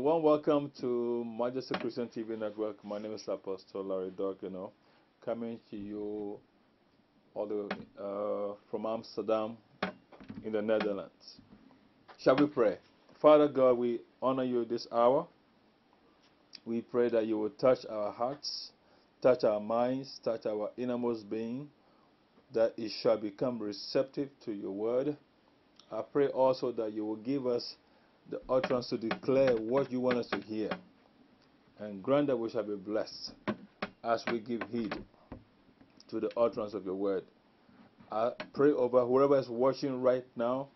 warm welcome to Majesty Christian TV Network. My name is Apostle Larry Dorkenoo, coming to you all the uh, from Amsterdam in the Netherlands. Shall we pray? Father God, we honor you this hour. We pray that you will touch our hearts, touch our minds, touch our innermost being, that it shall become receptive to your word. I pray also that you will give us the utterance to declare what you want us to hear. And grant that we shall be blessed as we give heed to the utterance of your word. I pray over whoever is watching right now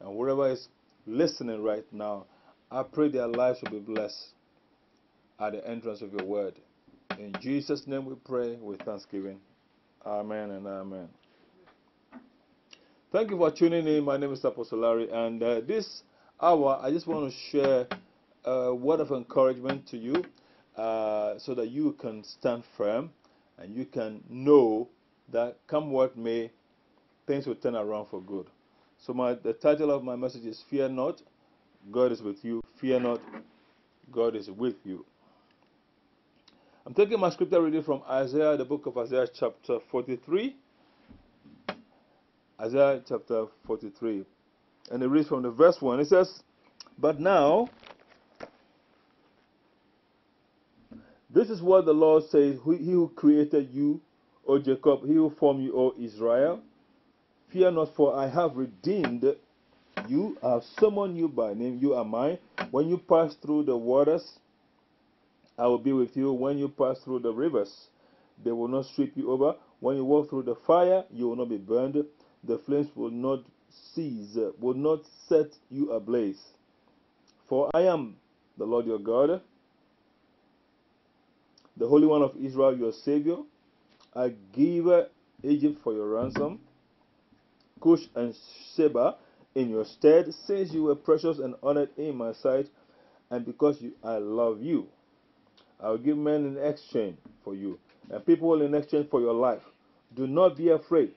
and whoever is listening right now. I pray their lives will be blessed at the entrance of your word. In Jesus' name we pray with thanksgiving. Amen and amen. Thank you for tuning in. My name is Apostle Larry, and uh, this hour, I just want to share a word of encouragement to you uh, so that you can stand firm and you can know that come what may, things will turn around for good. So, my, the title of my message is Fear Not, God is with you. Fear not, God is with you. I'm taking my scripture reading from Isaiah, the book of Isaiah, chapter 43. Isaiah chapter 43 and it reads from the verse 1. It says, But now, this is what the Lord says He who created you, O Jacob, he who formed you, O Israel. Fear not, for I have redeemed you. I have summoned you by name. You are mine. When you pass through the waters, I will be with you. When you pass through the rivers, they will not sweep you over. When you walk through the fire, you will not be burned. The flames will not seas uh, will not set you ablaze. For I am the Lord your God, the Holy One of Israel, your Savior. I give uh, Egypt for your ransom, Cush and Sheba in your stead, since you were precious and honored in my sight, and because you, I love you. I will give men in exchange for you, and people in exchange for your life. Do not be afraid,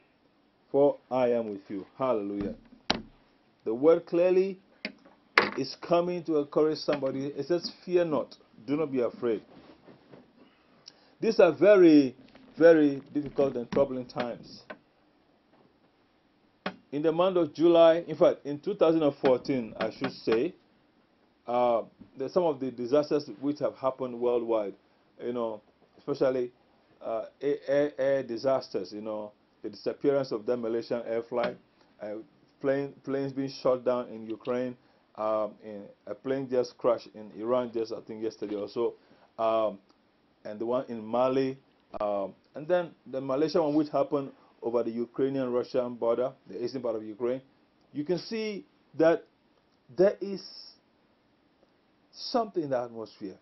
for I am with you. Hallelujah. The word clearly is coming to encourage somebody. It says, Fear not, do not be afraid. These are very, very difficult and troubling times. In the month of July, in fact, in 2014, I should say, uh, some of the disasters which have happened worldwide, you know, especially uh, air, air, disasters, you know, the disappearance of that Malaysian air flight, uh, plane, planes being shot down in Ukraine. Um, a plane just crashed in Iran just I think yesterday or so, um, and the one in Mali, um, and then the Malaysian one which happened over the Ukrainian-Russian border, the eastern part of Ukraine. You can see that there is something in the atmosphere,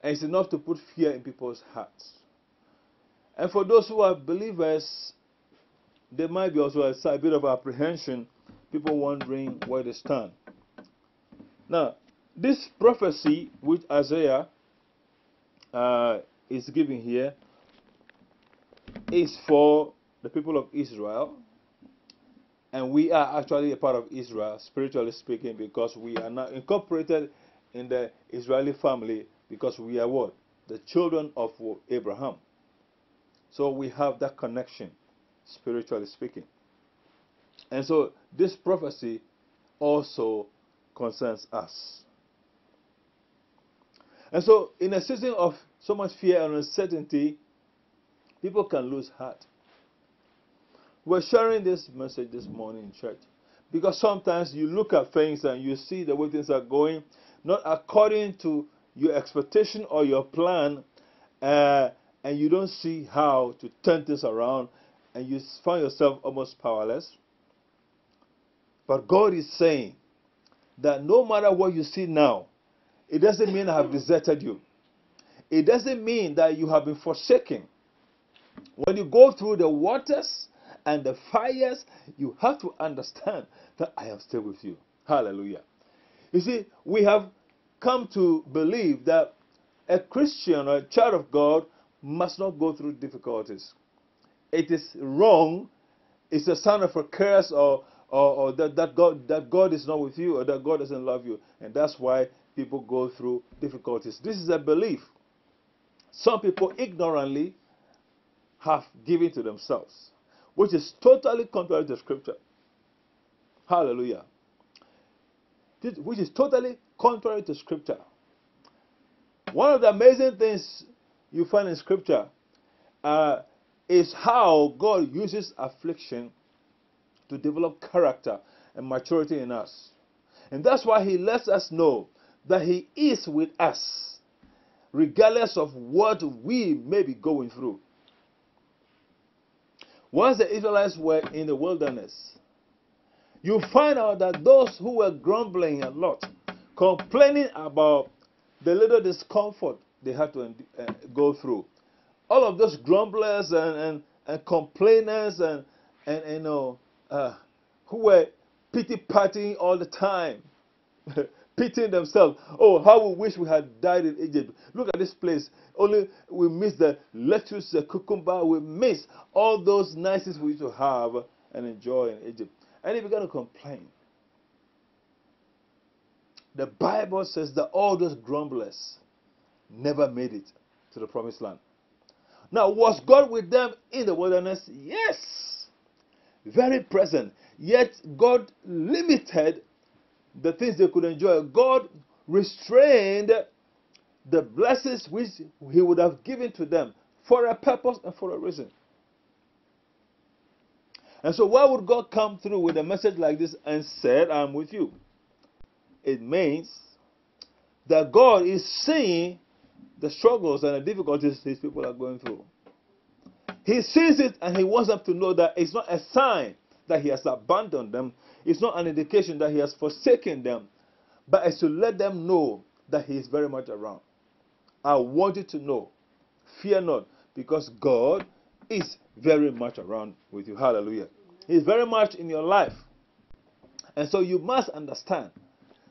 and it's enough to put fear in people's hearts. And for those who are believers, there might be also a, bit of apprehension, people wondering where they stand. Now, this prophecy which Isaiah uh, is giving here is for the people of Israel. And we are actually a part of Israel, spiritually speaking, because we are now incorporated in the Israeli family because we are what? The children of Abraham. So we have that connection spiritually speaking. And so this prophecy also concerns us. And so, in a season of so much fear and uncertainty, people can lose heart. We're sharing this message this morning in church because sometimes you look at things and you see the way things are going, not according to your expectation or your plan, uh, and you don't see how to turn things around and you find yourself almost powerless. But God is saying that no matter what you see now, it doesn't mean I have deserted you. It doesn't mean that you have been forsaken. When you go through the waters and the fires, you have to understand that I am still with you. Hallelujah. You see, we have come to believe that a Christian or a child of God must not go through difficulties it is wrong, it's a sign of a curse or, or, or that, that God that God is not with you or that God doesn't love you. And that's why people go through difficulties. This is a belief. Some people ignorantly have given to themselves, which is totally contrary to scripture. Hallelujah. This, which is totally contrary to scripture. One of the amazing things you find in scripture uh, is how God uses affliction to develop character and maturity in us. And that's why He lets us know that He is with us, regardless of what we may be going through. Once the Israelites were in the wilderness, you find out that those who were grumbling a lot, complaining about the little discomfort they had to uh, go through, all of those grumblers and, and, and complainers and, and, you know, uh, who were pity partying all the time, pitying themselves. Oh, how we wish we had died in Egypt. Look at this place. Only we miss the lettuce, the cucumber. We miss all those niceties we used to have and enjoy in Egypt. And he began to complain. The Bible says that all those grumblers never made it to the promised land. Now, was God with them in the wilderness? Yes. Very present. Yet, God limited the things they could enjoy. God restrained the blessings which He would have given to them for a purpose and for a reason. And so, why would God come through with a message like this and said, I'm with you? It means that God is seeing the struggles and the difficulties these people are going through. He sees it and he wants them to know that it's not a sign that he has abandoned them, it's not an indication that he has forsaken them, but it's to let them know that he is very much around. I want you to know, fear not, because God is very much around with you. Hallelujah. He's very much in your life. And so you must understand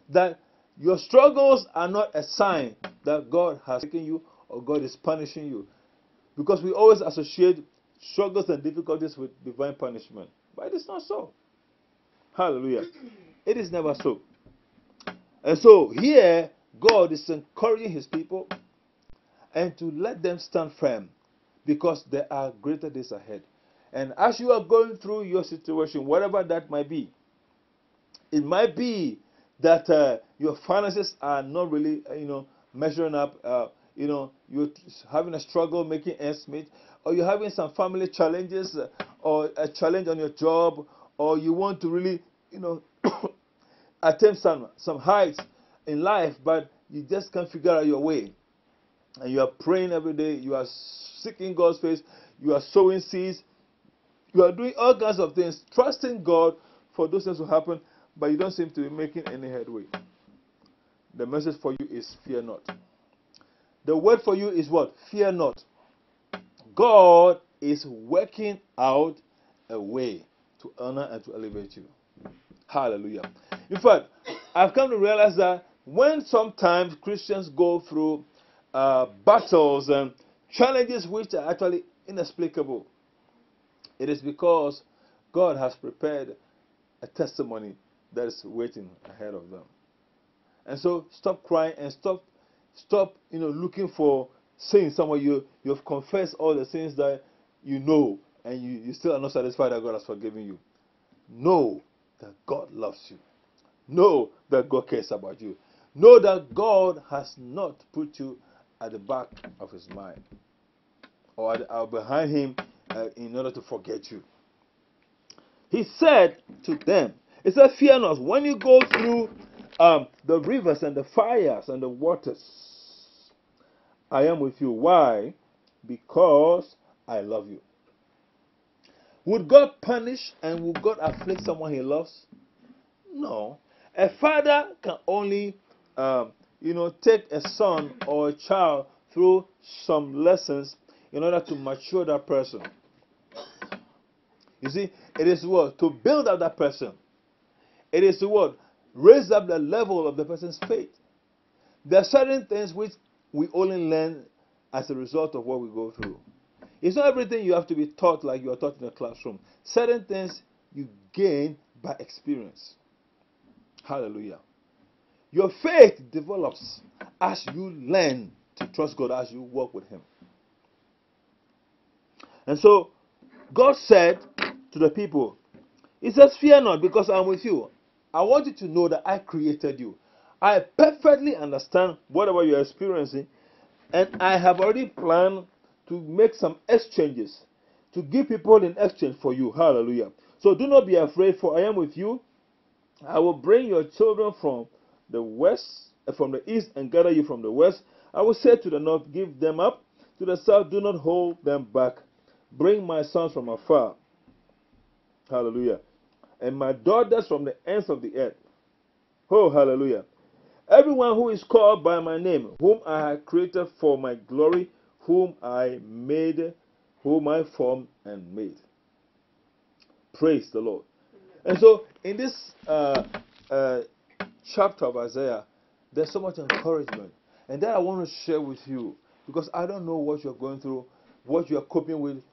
that your struggles are not a sign that God has taken you or God is punishing you. Because we always associate struggles and difficulties with divine punishment. But it is not so. Hallelujah. It is never so. And so here, God is encouraging his people and to let them stand firm because there are greater days ahead. And as you are going through your situation, whatever that might be, it might be that uh, your finances are not really, uh, you know, measuring up. Uh, you know, you're having a struggle making ends meet, or you're having some family challenges, uh, or a challenge on your job, or you want to really, you know, attempt some some heights in life, but you just can't figure out your way. And you are praying every day. You are seeking God's face. You are sowing seeds. You are doing all kinds of things, trusting God for those things to happen, but you don't seem to be making any headway. The message for you is fear not. The word for you is what? Fear not. God is working out a way to honor and to elevate you. Hallelujah. In fact, I've come to realize that when sometimes Christians go through uh, battles and challenges which are actually inexplicable, it is because God has prepared a testimony that is waiting ahead of them. And so stop crying and stop stop you know looking for saying somewhere you you've confessed all the sins that you know and you, you still are not satisfied that God has forgiven you. Know that God loves you. Know that God cares about you. Know that God has not put you at the back of his mind or, at, behind him uh, in order to forget you. He said to them, He said, Fear not. When you go through um, the rivers and the fires and the waters, I am with you. Why? Because I love you. Would God punish and would God afflict someone he loves? No. A father can only, um, you know, take a son or a child through some lessons in order to mature that person. You see, it is what? To build up that person. It is to what? Raise up the level of the person's faith. There are certain things which we only learn as a result of what we go through. It's not everything you have to be taught like you are taught in a classroom. Certain things you gain by experience. Hallelujah. Your faith develops as you learn to trust God, as you walk with Him. And so, God said to the people, He says, Fear not, because I'm with you. I want you to know that I created you. I perfectly understand whatever you're experiencing, and I have already planned to make some exchanges, to give people in exchange for you. Hallelujah. So do not be afraid, for I am with you. I will bring your children from the west, uh, from the east, and gather you from the west. I will say to the north, Give them up. To the south, do not hold them back. Bring my sons from afar. Hallelujah. And my daughters from the ends of the earth. Oh, hallelujah. Everyone who is called by my name, whom I have created for my glory, whom I made, whom I formed and made. Praise the Lord. And so, in this uh, uh, chapter of Isaiah, there's so much encouragement. And that I want to share with you because I don't know what you're going through, what you're coping with,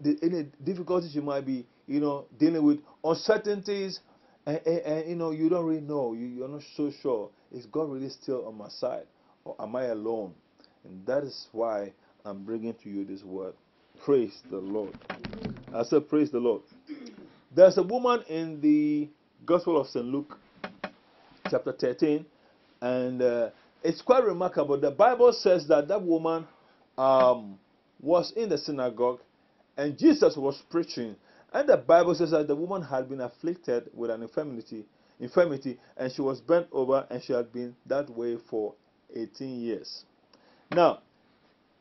the, any difficulties you might be, you know, dealing with, uncertainties, and, and, and you know, you don't really know. You, you're not so sure. Is God really still on my side? Or am I alone? And that is why I'm bringing to you this word. Praise the Lord. I said, Praise the Lord. There's a woman in the Gospel of St. Luke, chapter 13, and uh, it's quite remarkable. The Bible says that that woman um, was in the synagogue and Jesus was preaching. And the Bible says that the woman had been afflicted with an infirmity, infirmity, and she was bent over, and she had been that way for 18 years. Now,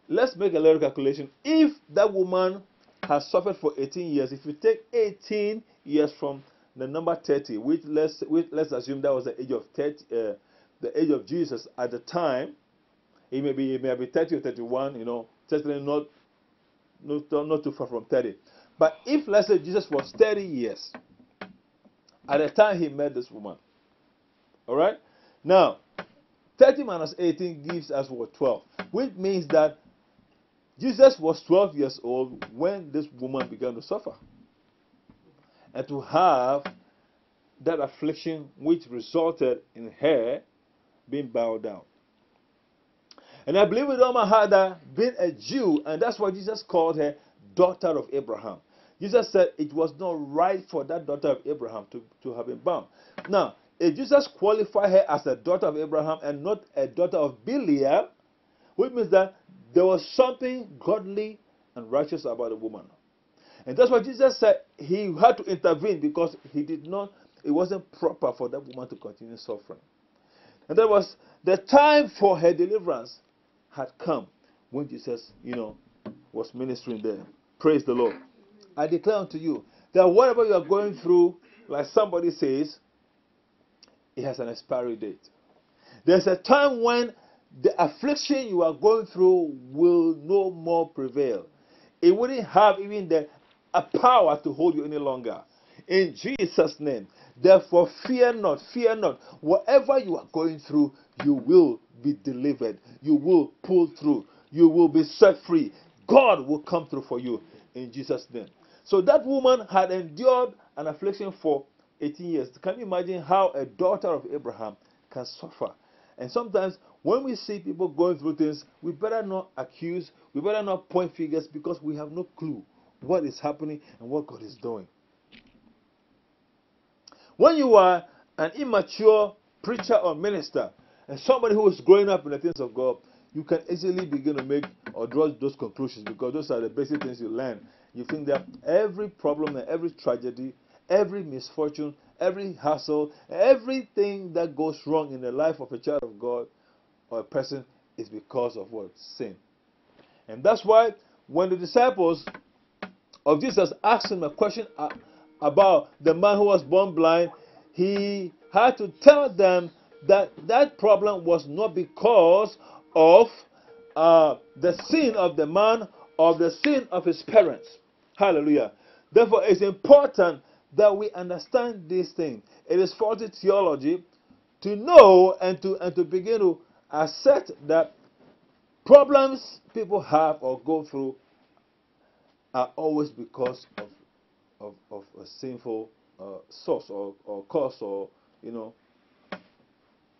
let's make a little calculation. If that woman has suffered for 18 years, if you take 18 years from the number 30, which let's, which let's assume that was the age of 30, uh, the age of Jesus at the time, it may be it may be 30 or 31, you know, certainly not not, not too far from 30. But if let's say Jesus was 30 years at the time he met this woman, all right, now 30 minus 18 gives us what 12, which means that Jesus was 12 years old when this woman began to suffer. And to have that affliction which resulted in her being bowed down. And I believe with all my heart that being a Jew, and that's why Jesus called her daughter of Abraham. Jesus said it was not right for that daughter of Abraham to, to have been bound. Now, if Jesus qualified her as a daughter of Abraham and not a daughter of Belial, which means that there was something godly and righteous about the woman. And that's why Jesus said he had to intervene because he did not, it wasn't proper for that woman to continue suffering. And that was the time for her deliverance had come when Jesus, you know, was ministering there. Praise the Lord. I declare unto you that whatever you are going through, like somebody says, it has an expiry date. There's a time when the affliction you are going through will no more prevail. It wouldn't have even the a power to hold you any longer. In Jesus' name. Therefore, fear not, fear not. Whatever you are going through, you will be delivered. You will pull through. You will be set free. God will come through for you in Jesus' name. So that woman had endured an affliction for 18 years. Can you imagine how a daughter of Abraham can suffer? And sometimes when we see people going through things, we better not accuse, we better not point fingers because we have no clue what is happening and what God is doing. When you are an immature preacher or minister, and somebody who is growing up in the things of God, you can easily begin to make or draw those conclusions because those are the basic things you learn. You think that every problem and every tragedy, every misfortune, every hassle, everything that goes wrong in the life of a child of God or a person is because of what? Sin. And that's why when the disciples of Jesus asked him a question about the man who was born blind, he had to tell them that that problem was not because of uh, the sin of the man or the sin of his parents. Hallelujah. Therefore, it's important that we understand this thing. It is faulty theology to know and to, and to begin to accept that problems people have or go through are always because of, of, of a sinful uh, source or, or cause or you know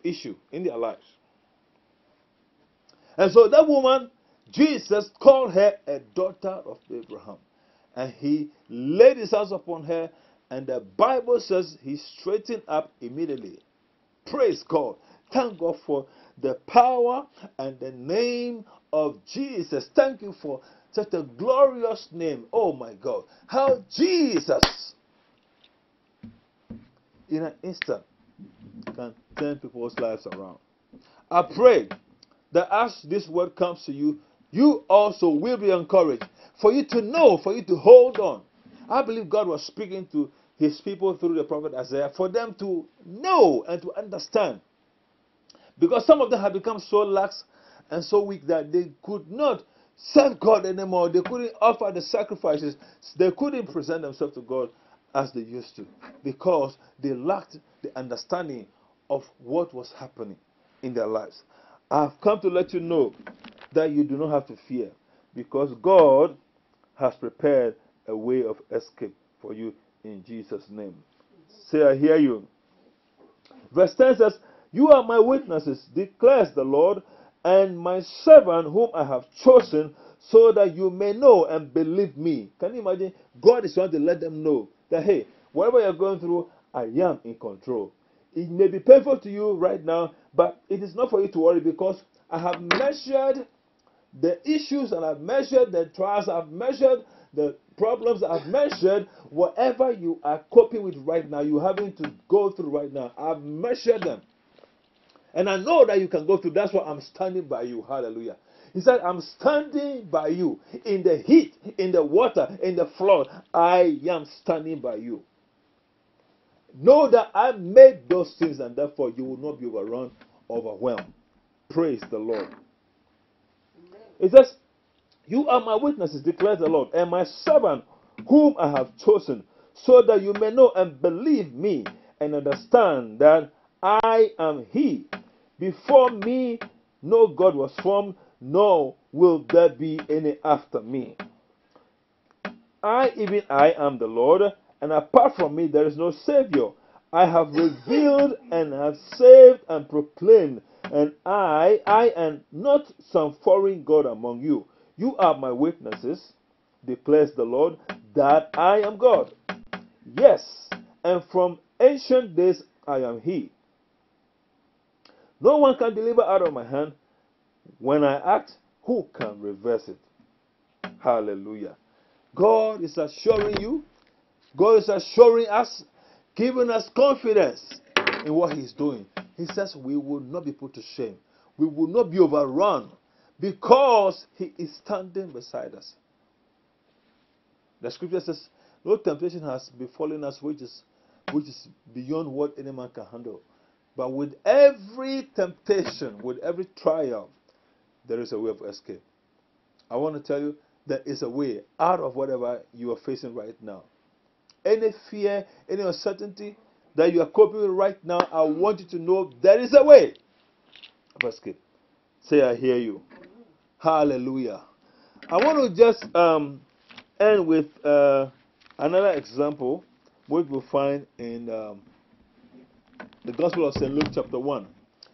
issue in their lives. And so that woman, Jesus called her a daughter of Abraham. And he laid his hands upon her, and the Bible says he straightened up immediately. Praise God. Thank God for the power and the name of Jesus. Thank you for such a glorious name. Oh my God. How Jesus, in an instant, can turn people's lives around. I pray that as this word comes to you, you also will be encouraged. For you to know, for you to hold on. I believe God was speaking to his people through the prophet Isaiah for them to know and to understand. Because some of them had become so lax and so weak that they could not serve God anymore. They couldn't offer the sacrifices. They couldn't present themselves to God as they used to because they lacked the understanding of what was happening in their lives. I've come to let you know that you do not have to fear because God has prepared a way of escape for you in Jesus' name. Say, I hear you. Verse 10 says, You are my witnesses, declares the Lord, and my servant whom I have chosen, so that you may know and believe me. Can you imagine? God is trying to let them know that, hey, whatever you're going through, I am in control. It may be painful to you right now, but it is not for you to worry because I have measured the issues that I've measured the trials, I've measured the problems I've measured, whatever you are coping with right now, you're having to go through right now, I've measured them. And I know that you can go through. That's why I'm standing by you. Hallelujah. He said, I'm standing by you in the heat, in the water, in the flood. I am standing by you. Know that I made those things, and therefore you will not be overrun, overwhelmed. Praise the Lord. It says, You are my witnesses, declares the Lord, and my servant, whom I have chosen, so that you may know and believe me and understand that I am He. Before me, no God was formed, nor will there be any after me. I, even I, am the Lord, and apart from me, there is no Savior. I have revealed and have saved and proclaimed, and I, I am not some foreign God among you. You are my witnesses, declares the Lord, that I am God. Yes, and from ancient days I am He. No one can deliver out of my hand. When I act, who can reverse it? Hallelujah. God is assuring you, God is assuring us, giving us confidence in what He's doing. He says we will not be put to shame, we will not be overrun because He is standing beside us. The scripture says, No temptation has befallen us which is, which is beyond what any man can handle. But with every temptation, with every trial, there is a way of escape. I want to tell you there is a way out of whatever you are facing right now. Any fear, any uncertainty that you are coping with right now, I want you to know there is a way of escape. Say, I hear you. Hallelujah. I want to just um, end with uh, another example, which we'll find in um, the Gospel of St. Luke, chapter 1.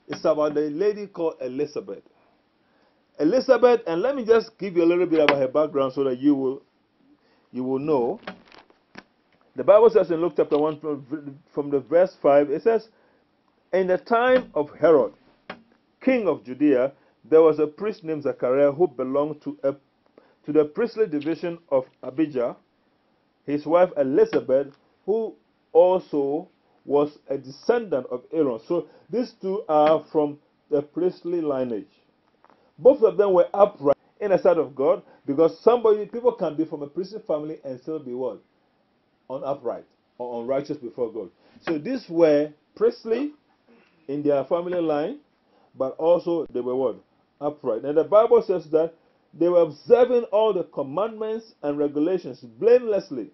It's about a lady called Elizabeth. Elizabeth, and let me just give you a little bit about her background so that you will, you will know. The Bible says in Luke chapter 1, from, from the verse 5, it says, In the time of Herod, king of Judea, there was a priest named Zachariah who belonged to, a, to the priestly division of Abijah. His wife Elizabeth, who also was a descendant of Aaron. So these two are from the priestly lineage. Both of them were upright in the sight of God because somebody, people can be from a priestly family and still be what? Upright or unrighteous before God. So these were priestly in their family line, but also they were what? Upright. And the Bible says that they were observing all the commandments and regulations blamelessly.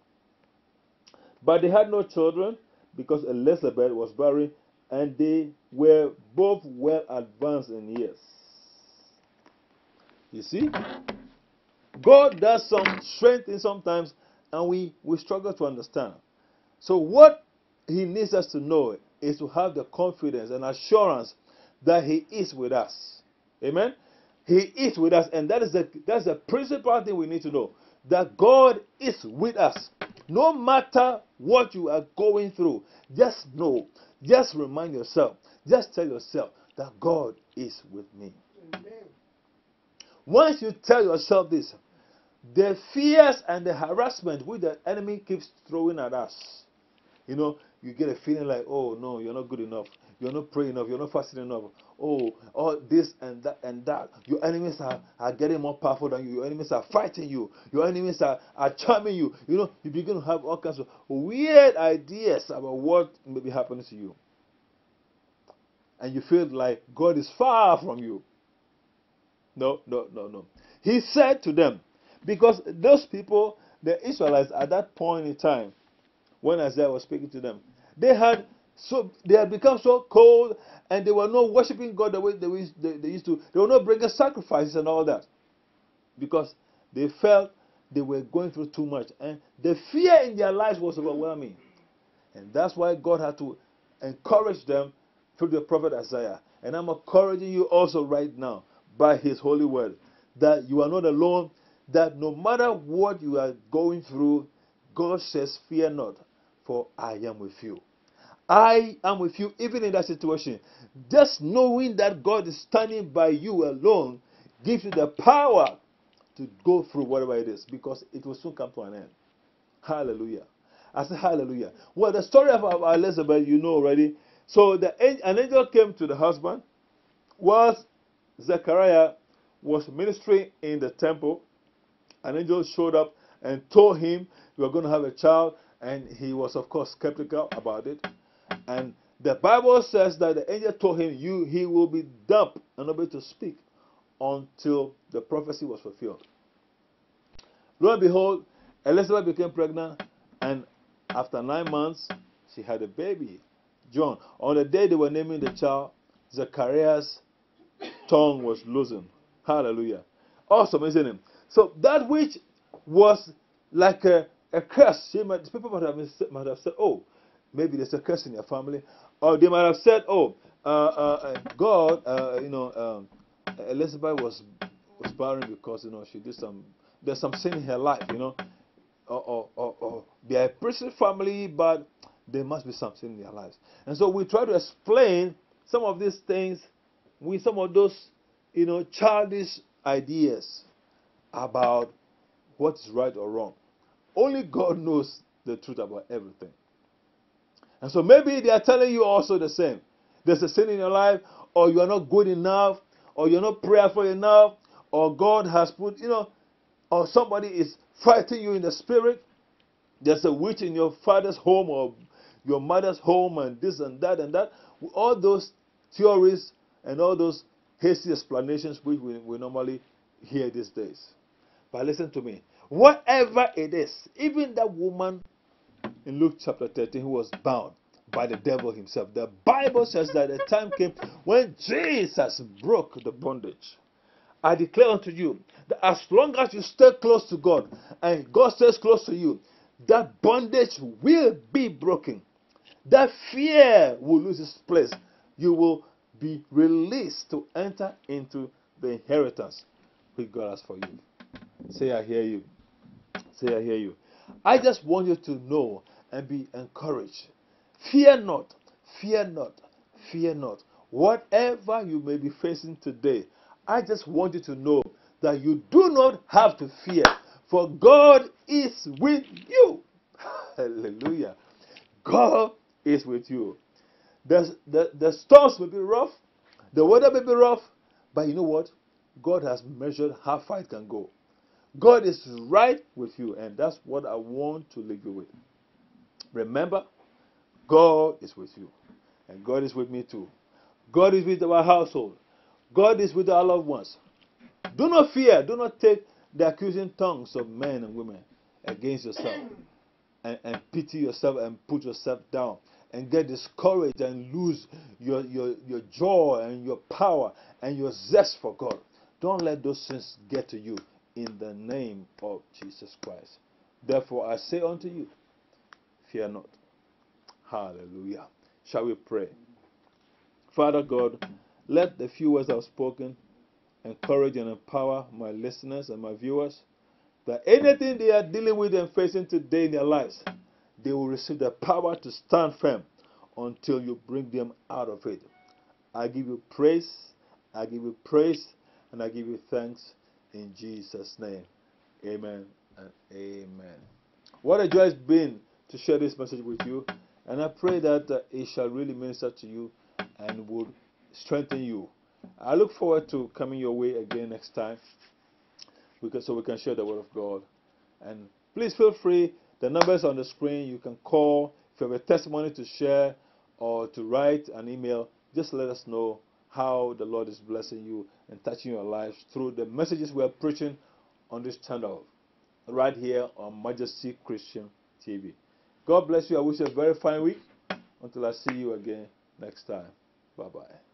But they had no children because Elizabeth was barren and they were both well advanced in years. You see? God does some strange things sometimes and we, we struggle to understand. So, what he needs us to know is to have the confidence and assurance that he is with us. Amen. He is with us, and that is the that's the principal thing we need to know that God is with us. No matter what you are going through, just know, just remind yourself, just tell yourself that God is with me. Amen. Once you tell yourself this, the fears and the harassment which the enemy keeps throwing at us, you know, you get a feeling like, oh no, you're not good enough. You're not praying enough. You're not fasting enough. Oh, all this and that and that. Your enemies are, are getting more powerful than you. Your enemies are fighting you. Your enemies are, are charming you. You know, you begin to have all kinds of weird ideas about what may be happening to you. And you feel like God is far from you. No, no, no, no. He said to them, because those people, the Israelites at that point in time, when Isaiah was speaking to them, they had so they had become so cold and they were not worshiping God the way they, they, they used to. They were not bringing sacrifices and all that because they felt they were going through too much and the fear in their lives was overwhelming. And that's why God had to encourage them through the prophet Isaiah. And I'm encouraging you also right now by his holy word that you are not alone, that no matter what you are going through, God says, Fear not, for I am with you. I am with you even in that situation. Just knowing that God is standing by you alone gives you the power to go through whatever it is because it will soon come to an end. Hallelujah. I say hallelujah. Well, the story of, Elizabeth, you know already. So the, an angel came to the husband whilst Zechariah was ministering in the temple. An angel showed up and told him, You are going to have a child. And he was, of course, skeptical about it. And the Bible says that the angel told him, "You, he will be dumb and unable to speak until the prophecy was fulfilled." Lo and behold, Elizabeth became pregnant, and after nine months, she had a baby, John. On the day they were naming the child, Zechariah's tongue was loosened. Hallelujah! Awesome, isn't it? So that which was like a, a curse, might, people might have, might have said, "Oh." Maybe there's a curse in your family. Or they might have said, oh, uh, uh, uh God, uh, you know, um, Elizabeth was, was barren because, you know, she did some, there's some sin in her life, you know. Or, or, or, or they a Christian family, but there must be something in their lives. And so we try to explain some of these things with some of those, you know, childish ideas about what is right or wrong. Only God knows the truth about everything. And so maybe they are telling you also the same. There's a sin in your life, or you are not good enough, or you're not prayerful enough, or God has put, you know, or somebody is fighting you in the spirit. There's a witch in your father's home or your mother's home, and this and that and that. All those theories and all those hasty explanations which we, we normally hear these days. But listen to me. Whatever it is, even that woman in Luke chapter 13 who was bound by the devil himself. The Bible says that the time came when Jesus broke the bondage. I declare unto you that as long as you stay close to God and God stays close to you, that bondage will be broken. That fear will lose its place. You will be released to enter into the inheritance which God has for you. Say, I hear you. Say, I hear you. I just want you to know and be encouraged. Fear not, fear not, fear not. Whatever you may be facing today, I just want you to know that you do not have to fear, for God is with you. Hallelujah. God is with you. The, the, the storms may be rough, the weather may be rough, but you know what? God has measured how far it can go. God is right with you, and that's what I want to leave you with. Remember, God is with you, and God is with me too. God is with our household. God is with our loved ones. Do not fear. Do not take the accusing tongues of men and women against yourself and, and pity yourself and put yourself down and get discouraged and lose your, your, your joy and your power and your zest for God. Don't let those things get to you in the name of Jesus Christ. Therefore, I say unto you, fear not. Hallelujah. Shall we pray? Father God, let the few words I've spoken encourage and empower my listeners and my viewers that anything they are dealing with and facing today in their lives, they will receive the power to stand firm until you bring them out of it. I give you praise, I give you praise, and I give you thanks in Jesus' name. Amen and amen. What a joy it's been to share this message with you, and I pray that uh, it shall really minister to you and would strengthen you. I look forward to coming your way again next time because so we can share the word of God. And please feel free. The numbers on the screen. You can call if you have a testimony to share or to write an email. Just let us know how the Lord is blessing you and touching your lives through the messages we are preaching on this channel right here on Majesty Christian TV. God bless you. I wish you a very fine week. Until I see you again next time. Bye bye.